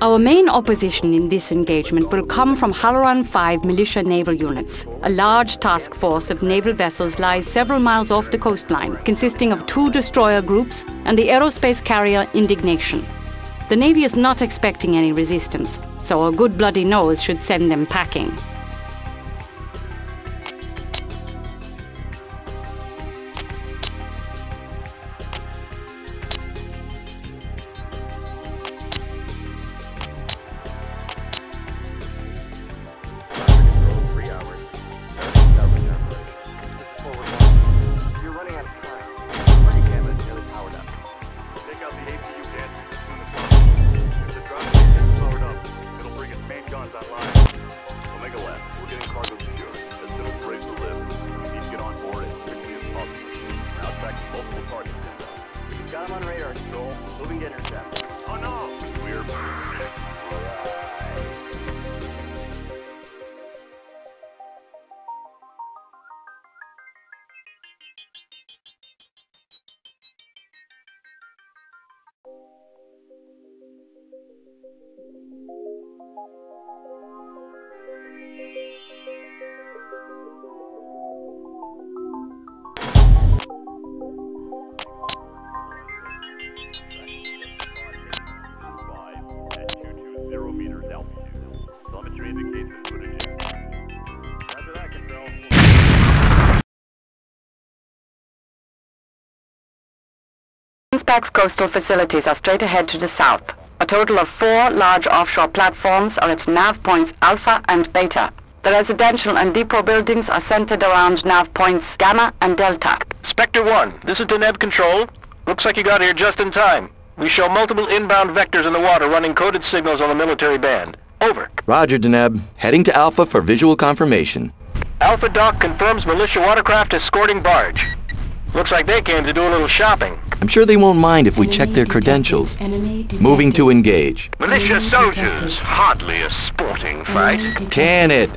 Our main opposition in this engagement will come from Halloran 5 militia naval units. A large task force of naval vessels lies several miles off the coastline, consisting of two destroyer groups and the aerospace carrier Indignation. The Navy is not expecting any resistance, so a good bloody nose should send them packing. On radar. Moving to intercept. Oh no! We're... Inspec's coastal facilities are straight ahead to the south. A total of four large offshore platforms are at nav points Alpha and Beta. The residential and depot buildings are centered around nav points Gamma and Delta. Spectre 1, this is Deneb Control. Looks like you got here just in time. We show multiple inbound vectors in the water running coded signals on the military band. Over. Roger, Deneb. Heading to Alpha for visual confirmation. Alpha Doc confirms militia watercraft escorting barge. Looks like they came to do a little shopping. I'm sure they won't mind if we check their credentials. Moving to engage. Militia soldiers, hardly a sporting fight. Can it?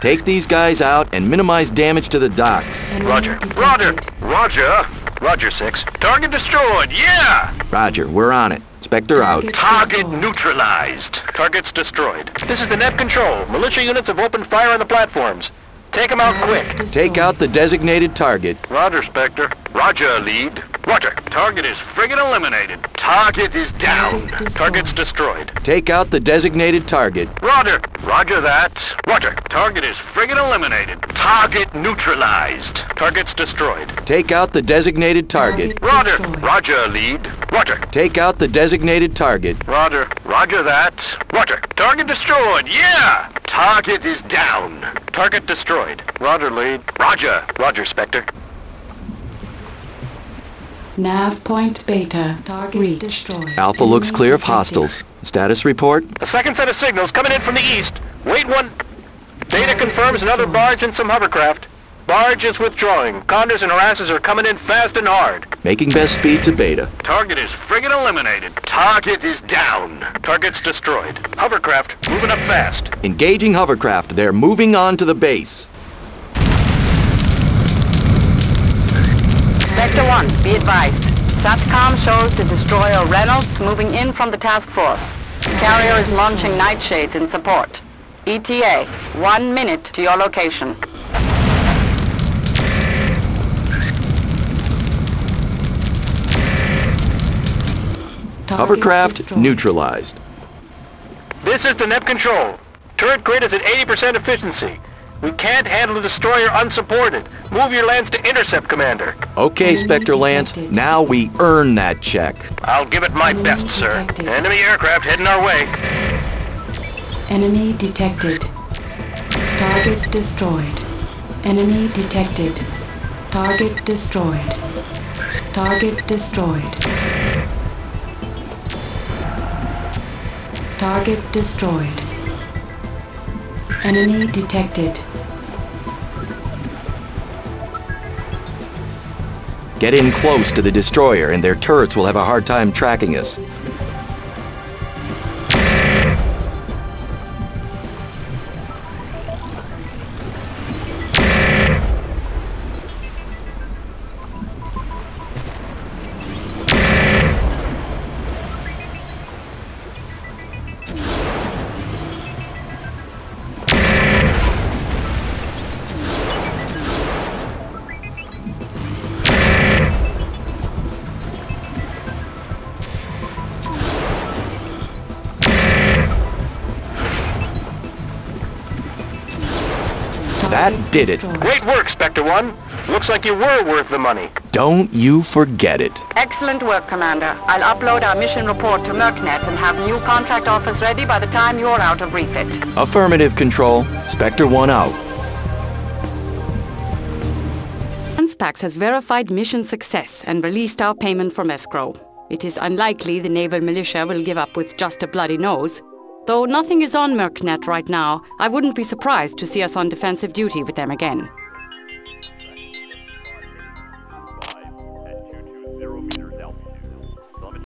Take these guys out and minimize damage to the docks. Roger. Roger. Roger. Roger 6. Target destroyed, yeah! Roger, we're on it. Spectre out. Target neutralized. Targets destroyed. This is Deneb control. Militia units have opened fire on the platforms. Take them out quick. Take out the designated target. Roger, Spectre. Roger, lead. Roger. Target is friggin' eliminated. Target is down. Target's destroyed. Take out the designated target. Roger. Roger that. Roger. Target is friggin' eliminated. Target neutralized. Target's destroyed. Take out the designated target. Roger. Roger, lead. Roger. Take out the designated target. Roger. Roger that. Roger. Target destroyed. Yeah! Target is down. Target destroyed. Roger, lead. Roger. Roger, Spectre. Nav point Beta. Target destroyed. Alpha looks clear of hostiles. Status report? A second set of signals coming in from the east. Wait one... Data confirms another barge and some hovercraft. Barge is withdrawing. Condors and Harassers are coming in fast and hard. Making best speed to Beta. Target is friggin' eliminated. Target is down. Target's destroyed. Hovercraft moving up fast. Engaging hovercraft. They're moving on to the base. Spectre 1, be advised. SATCOM shows the destroyer Reynolds moving in from the task force. The carrier is launching nightshades in support. ETA, one minute to your location. Hovercraft neutralized. This is the Deneb control. Turret grid is at 80% efficiency. We can't handle the destroyer unsupported. Move your lance to intercept, Commander. Okay, Spectre Lance. Now we earn that check. I'll give it my best, sir. Enemy aircraft heading our way. Enemy detected. Target destroyed. Enemy detected. Target destroyed. Target destroyed. Target destroyed. Enemy detected. Get in close to the destroyer, and their turrets will have a hard time tracking us. That did it. Great work, Spectre One. Looks like you were worth the money. Don't you forget it. Excellent work, Commander. I'll upload our mission report to Mercnet and have new contract offers ready by the time you're out of refit. Affirmative control. Spectre 1 out. Anspax has verified mission success and released our payment from escrow. It is unlikely the naval militia will give up with just a bloody nose. Though nothing is on Mercnet right now, I wouldn't be surprised to see us on defensive duty with them again.